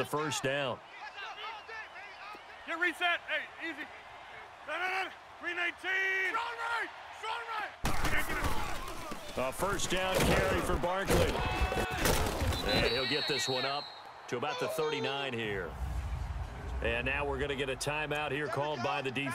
the first down. Get reset. Hey, easy. No, no, no. 319. Strong right. Strong right. A first down carry for Barkley. And he'll get this one up to about the 39 here. And now we're going to get a timeout here called by the defense.